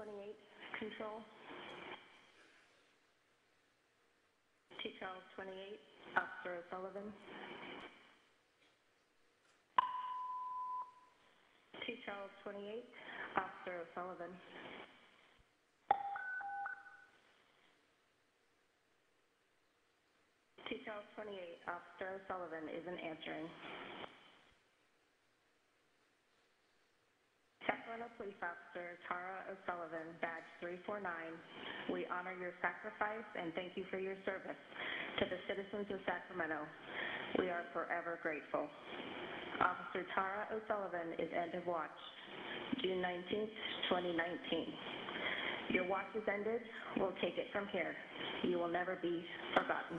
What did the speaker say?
28, control. T. Charles 28, Officer O'Sullivan. T. Charles 28, Officer O'Sullivan. T. Charles 28, Officer O'Sullivan isn't answering. Sacramento Police Officer Tara O'Sullivan, badge 349. We honor your sacrifice and thank you for your service to the citizens of Sacramento. We are forever grateful. Officer Tara O'Sullivan is end of watch, June 19th, 2019. Your watch is ended. We'll take it from here. You will never be forgotten.